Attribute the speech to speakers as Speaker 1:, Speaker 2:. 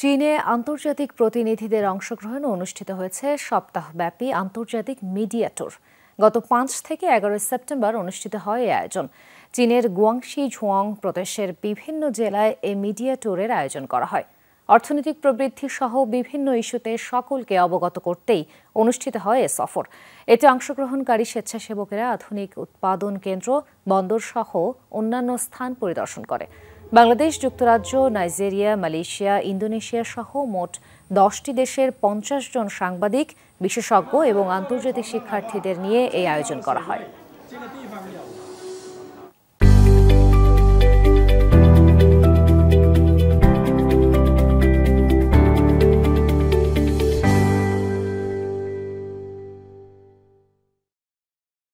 Speaker 1: চীনে আন্তর্জাতিক প্রতিনিধিদের অংশগ্রহণ অনুষ্ঠিত হয়েছে সপ্তাহব্যাপী আন্তর্জাতিক মিডিয়া ট্যুর। গত পাঁচ থেকে এগারোই সেপ্টেম্বর অনুষ্ঠিত হয় এই আয়োজন। চীনের গুয়াংশি ঝুয়াং প্রদেশের বিভিন্ন জেলায় এই মিডিয়া ট্যুরের আয়োজন করা হয়। অর্থনৈতিক প্রবৃদ্ধি সহ বিভিন্ন ইস্যুতে সকলকে অবগত করতেই অনুষ্ঠিত হয় এ সফর। এতে অংশগ্রহণকারী স্বেচ্ছাসেবকেরা আধুনিক উৎপাদন কেন্দ্র, বন্দর সহ অন্যান্য স্থান পরিদর্শন করে। বাংলাদেশ, যুক্তরাজ্য, নাইজেরিয়া, মালয়েশিয়া, ইন্দোনেশিয়া সহ মোট দশটি দেশের পঞ্চাশ জন সাংবাদিক, বিশেষজ্ঞ এবং আন্তর্জাতিক শিক্ষার্থীদের নিয়ে এই আয়োজন করা হয়।